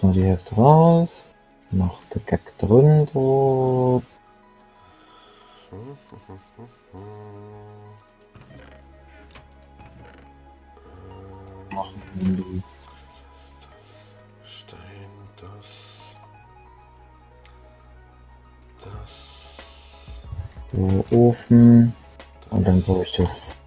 jetzt mal die Hälfte raus. Noch der Gag drin. So. Machen wir das. Stein, das. Das. So, Ofen. Und dann brauche ich das.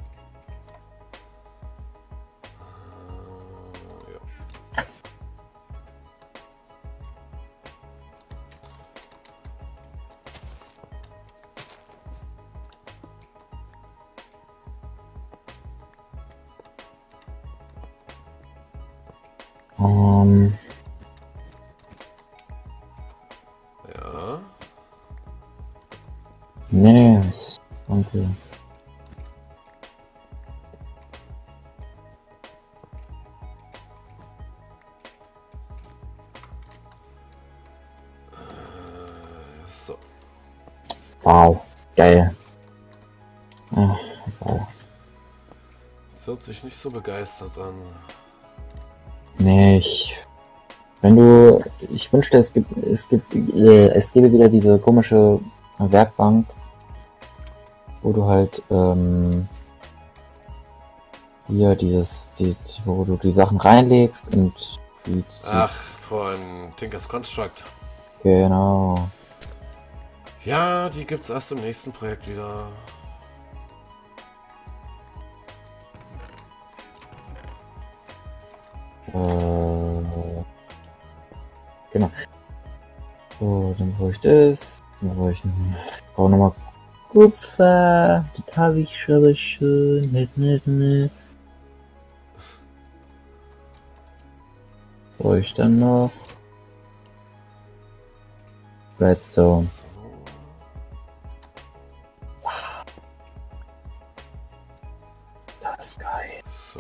Wow, geil. Ah, wow. Es hört sich nicht so begeistert an. Nee, ich. Wenn du. Ich wünschte, es gibt. Es gibt. Äh, es gäbe wieder diese komische Werkbank, wo du halt. Ähm, hier dieses. Die, wo du die Sachen reinlegst und. Die, Ach, von Tinkers Construct. Genau. Ja, die gibt's erst im nächsten Projekt wieder. Äh, genau. So, dann brauche ich das. Dann brauche ich, ein- ich brauche nochmal Kupfer. Das habe ich schon aber schon. Nicht, nicht, nicht. Brauche ich dann noch Redstone. Das ist geil. So.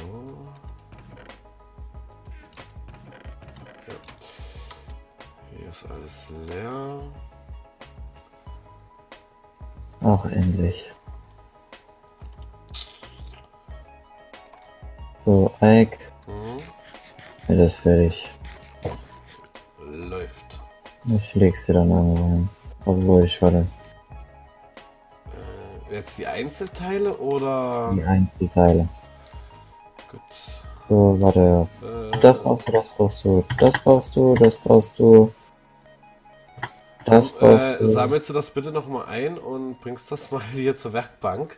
Ja. Hier ist alles leer. Ach, endlich. So, Ike. Mhm. Ja, das fertig. Läuft. Ich leg's dir dann irgendwo hin. Obwohl ich warte. Äh, jetzt die Einzelteile oder? Die Einzelteile. Gut. So, warte. Äh, Das brauchst du, das brauchst du, das brauchst du, das brauchst du. Das brauchst äh, du. sammelst du das bitte nochmal ein und bringst das mal hier zur Werkbank?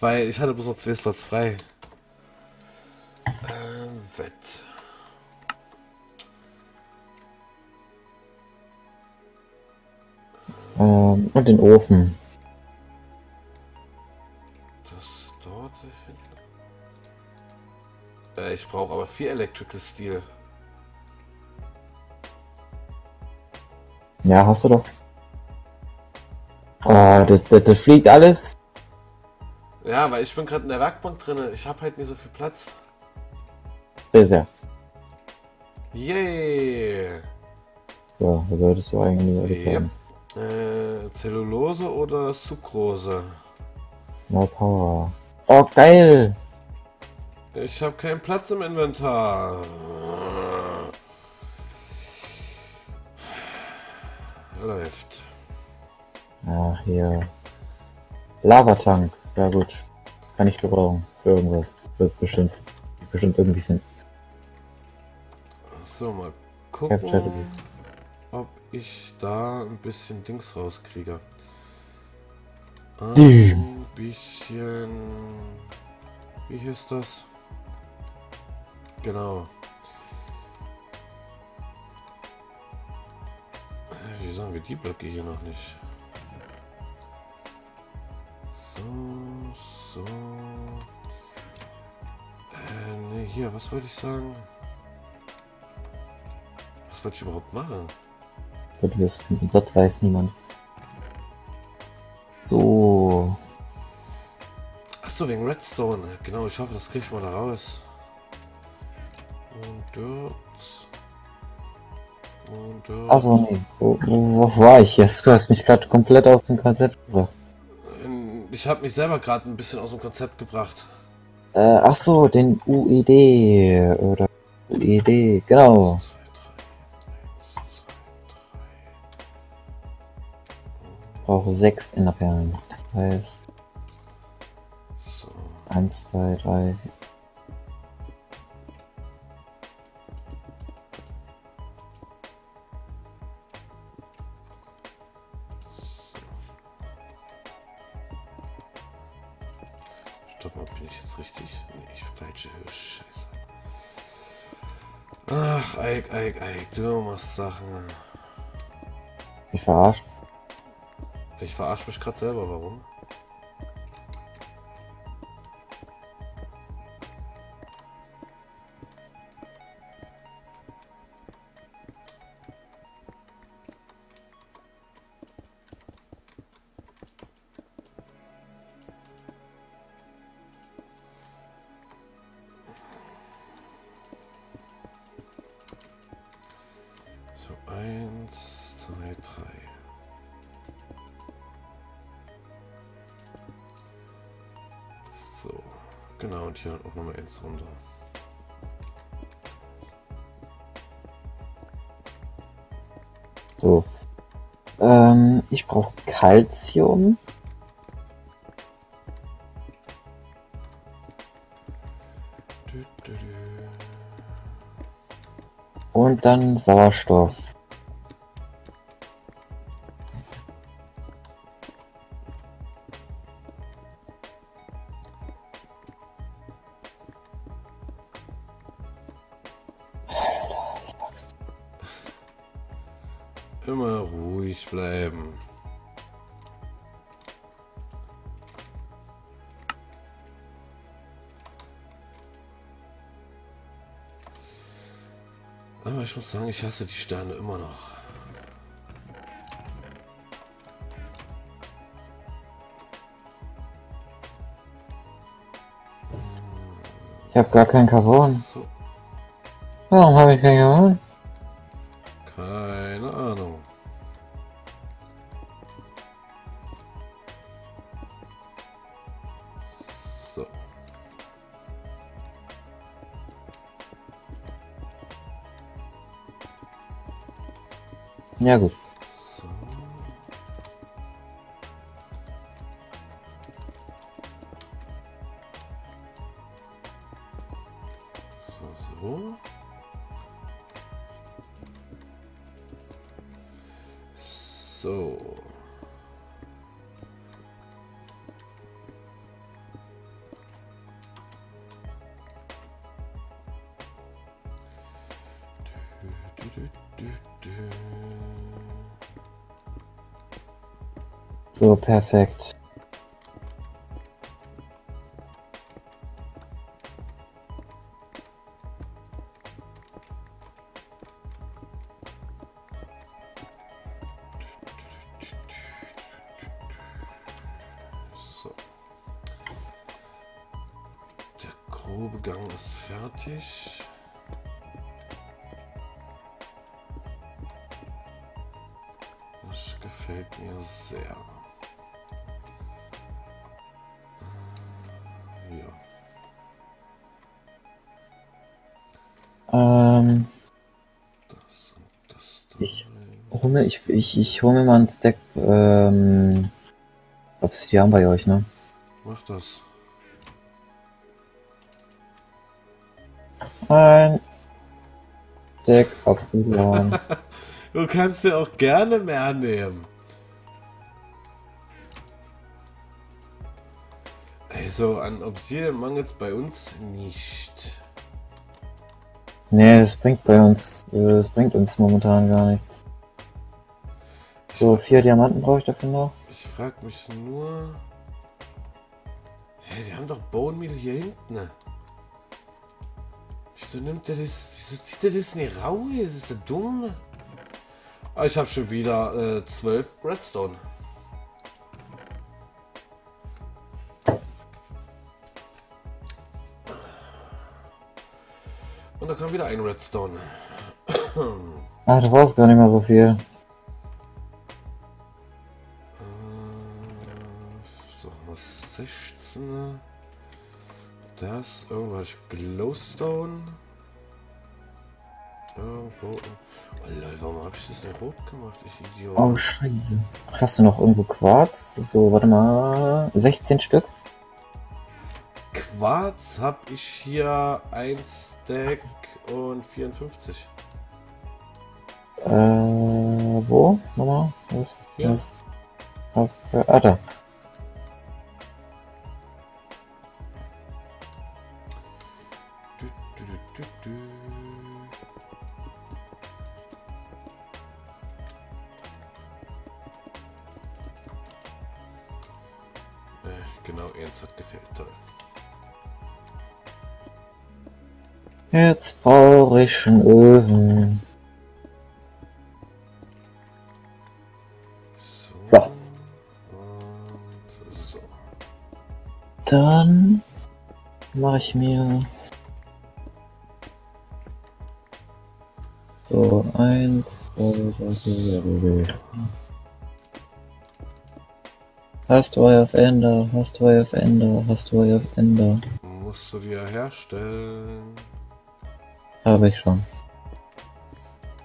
Weil ich hatte bloß noch zwei Slots frei. Ähm, Wett. Ähm, und den Ofen. Äh, ich brauche aber vier Electrical Steel. Ja, hast du doch. Oh, das, das, das fliegt alles. Ja, weil ich bin gerade in der Werkbank drin. Ich habe halt nicht so viel Platz. Bisher. Yay! So, da solltest du eigentlich alles Yep. haben. Äh, Zellulose oder Sucrose? No power. Oh, geil. Ich habe keinen Platz im Inventar. Läuft. Ach, hier. Lavatank. Ja, gut. Kann ich gebrauchen. Für irgendwas. Wird bestimmt. Bestimmt irgendwie finden. So, mal gucken, ob ich da ein bisschen Dings rauskriege. Ein bisschen. Wie hieß das? Genau. Wie sagen wir die Blöcke hier noch nicht? So, so. Äh, nee, hier, was wollte ich sagen? Was wollte ich überhaupt machen? Das, wirst, das weiß niemand. So. Achso, wegen Redstone. Genau, ich hoffe, das krieg ich mal da raus. Dirts. Achso, nee. Wo, wo, war ich jetzt? Du hast mich gerade komplett aus dem Konzept gebracht. Ich habe mich selber gerade ein bisschen aus dem Konzept gebracht. Äh, achso, den UED. Oder UED, genau. Ich brauche sechs Innerperlen. Das heißt. 1, 2, 3, Stopp mal, bin ich jetzt richtig? Nee, ich falsche Höhe. Scheiße. Ach, Eik, Eik, Eik, du machst Sachen. Ich verarscht. Ich verarsche mich gerade selber, warum? Eins, zwei, drei. So, genau, und hier auch nochmal eins runter. So. Ähm, ich brauche Calcium. Dü, dü, dü. Und dann Sauerstoff. Ich muss sagen, ich hasse die Sterne immer noch. Ich habe gar kein Carbon. So, Warum habe ich kein Carbon? そう。そう。So, perfekt. So. Der grobe Gang ist fertig. Das gefällt mir sehr. Mir, ich, ich, ich hol mir mal einen Stack, ähm, Obsidian bei euch, ne? Mach das. Ein Stack Obsidian. Du kannst dir auch gerne mehr nehmen. Also an Obsidian mangelt es bei uns nicht. nee, das bringt bei uns, äh, das bringt uns momentan gar nichts. So, vier Diamanten brauche ich dafür noch. Ich frag mich nur. Hä, die haben doch Bone Meal hier hinten. ne? Wieso nimmt der das. Wieso zieht er das nicht raus? Ist der dumm? Ah, ich habe schon wieder äh, 12 Redstone. Und da kam wieder ein Redstone. Ach, du brauchst gar nicht mehr so viel. Das, irgendwas Glowstone. irgendwo. Oh Leute, warum habe ich das nicht rot gemacht? Ich Idiot. Oh, scheiße. Hast du noch irgendwo Quarz? So, warte mal. 16 Stück? Quarz habe ich hier ein Stack und 54. Äh, wo? Nochmal? Was? Hier. Was? Ah, da. Jetzt brauche ich einen Öfen. So. So. Dann mache ich mir so eins. Hast du auf Ender, hast du auf Ender, hast du auf Ender. Musst du dir herstellen. Habe ich schon.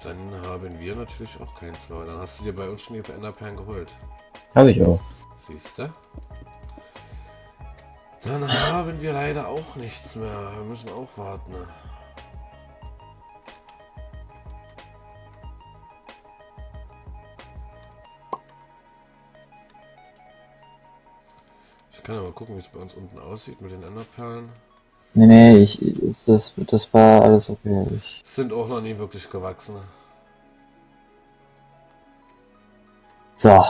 Dann haben wir natürlich auch keins mehr. Dann hast du dir bei uns schon die Enderperlen geholt. Habe ich auch. Siehst du? Dann haben wir leider auch nichts mehr. Wir müssen auch warten. Ich kann aber gucken, wie es bei uns unten aussieht mit den Enderperlen. Nee, nee, ich, ist das, das war alles okay. Ich, Sind auch noch nie wirklich gewachsen. so.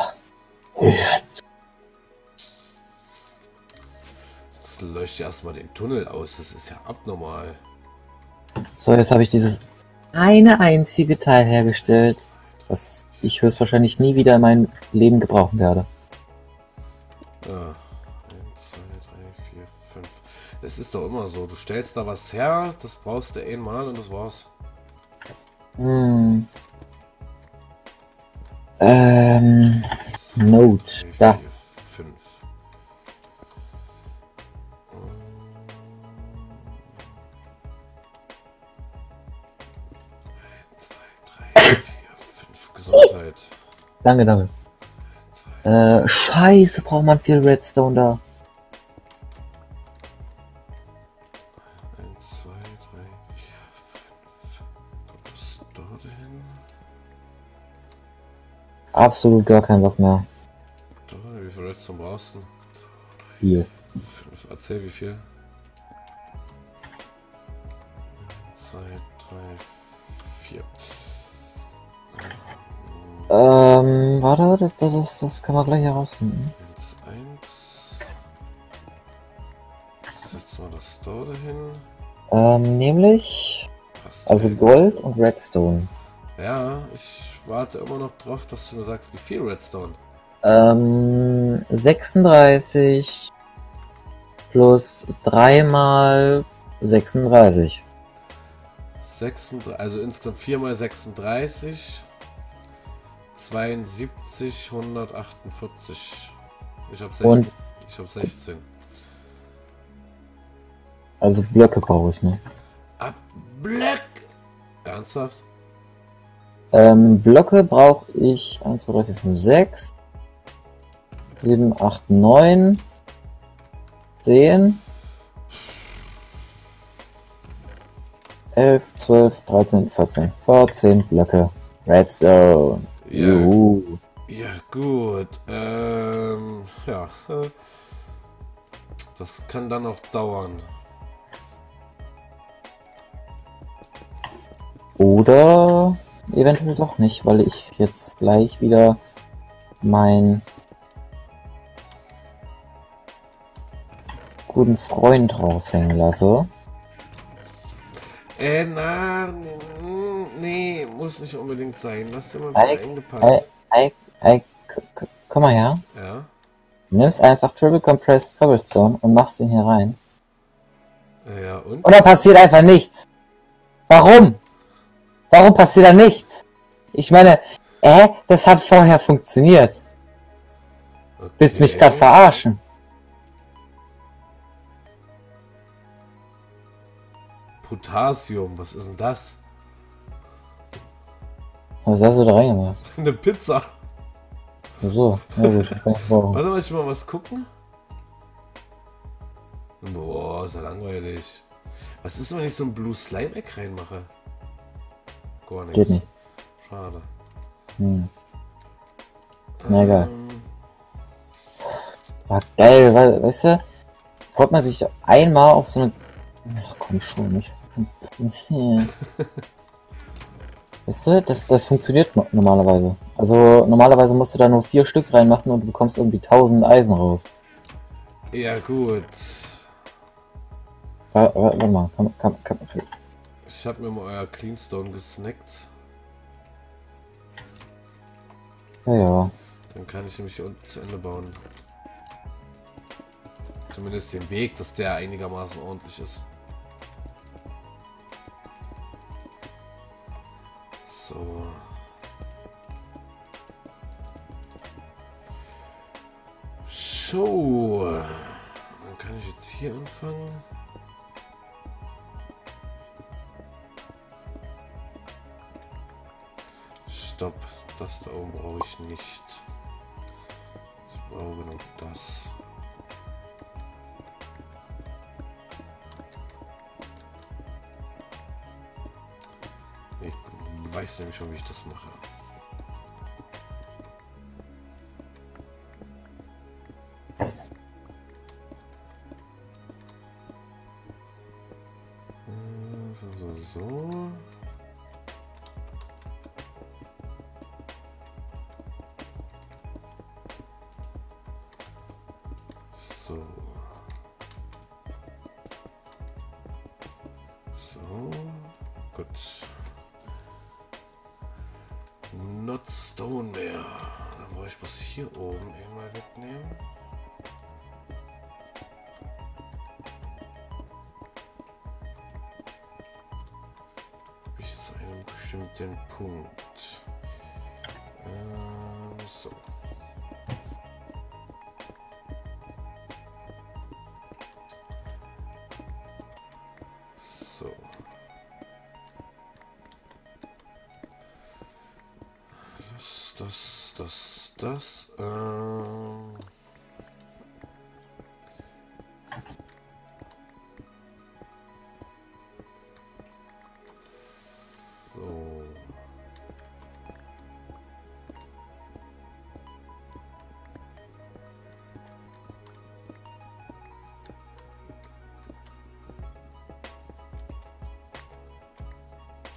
Jetzt leuchtet erstmal den Tunnel aus. Das ist ja abnormal. So, jetzt habe ich dieses eine einzige Teil hergestellt, was ich höchstwahrscheinlich nie wieder in meinem Leben gebrauchen werde. Ja. 1, 2, 3, 4, 5. Das ist doch immer so. Du stellst da was her, das brauchst du einmal und das war's. Hm. Ähm, Note, 3, da. 4, 5. 2, 3, 4, 5. Gesundheit. Danke, danke. Äh, scheiße, braucht man viel Redstone da. Absolut gar keinen Bock mehr. Wie viel Redstone brauchst du? Viel. 5. Erzähl wie viel? 2, 3, 4. Ähm, warte, das, das, das können wir gleich herausfinden. 1, 1. Setzen wir das da dahin. Ähm, nämlich, Passt. also Gold und Redstone. Ja, ich warte immer noch drauf, dass du mir sagst, wie viel Redstone. Ähm, 36 plus 3 mal 36. 36, also insgesamt 4 mal 36. 72, 148. Ich habe 16. Und- Ich habe 16. Also Blöcke brauche ich, ne? Ab Black! Ernsthaft? Ähm, Blöcke brauche ich 1, 2, 3, 4, 5, 6, 7, 8, 9, 10, 11, 12, 13, 14. 14 Blöcke. Redstone. Ja. Juhu. Ja, gut. Ähm, ja. äh, Das kann dann noch dauern. Oder eventuell doch nicht, weil ich jetzt gleich wieder meinen guten Freund raushängen lasse. Äh, na, nee, nee, muss nicht unbedingt sein. Lass dir mal wieder eingepackt. K- k- komm mal her. Ja, Du nimmst einfach Triple Compressed Cobblestone und machst den hier rein. ja, und? Und da passiert einfach nichts. Warum? Warum passiert da nichts? Ich meine, äh, das hat vorher funktioniert. Okay. Willst mich gerade verarschen? Potassium, was ist denn das? Was hast du da reingemacht? Eine Pizza. Ach So, na gut, kann ich. Warte mal, ich will mal was gucken. Boah, ist ja langweilig. Was ist, wenn ich so ein Blue Slime Egg reinmache? Gar nichts. Geht nicht. Schade. Hm. Na egal. Ähm, War geil, weil, weißt du, freut man sich einmal auf so eine. Ach komm schon, nicht. Weißt du, das, das funktioniert no- normalerweise. Also normalerweise musst du da nur vier Stück reinmachen und du bekommst irgendwie 1000 Eisen raus. ja, gut. Wa- wa- Warte mal, kann, kann, kann, Ich habe mir mal euer Cleanstone gesnackt. ja, ja. Dann kann ich nämlich hier unten zu Ende bauen. Zumindest den Weg, dass der einigermaßen ordentlich ist. So. So. Dann kann ich jetzt hier anfangen. Stopp, das da oben brauche ich nicht. Ich brauche nur das. Ich weiß nämlich schon, wie ich das mache. Gut. Not Stone mehr. Dann brauche ich bloß hier oben einmal wegnehmen. Bis zu einem bestimmten Punkt. Das, das, das. Ähm. So.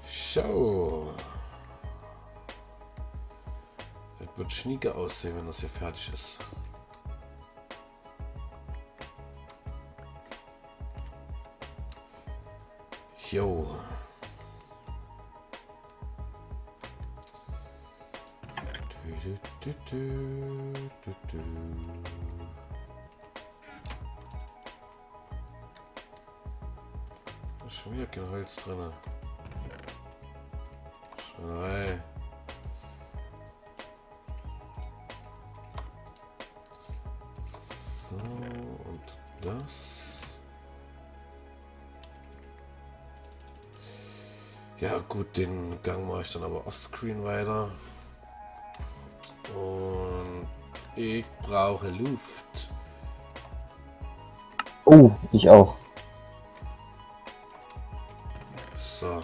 Schau. Wird schnieke aussehen, wenn das hier fertig ist. Jo. Schon wieder kein Holz drin. Schrei. Das. Ja gut, den Gang mache ich dann aber offscreen weiter. Und ich brauche Luft. Oh, ich auch. So.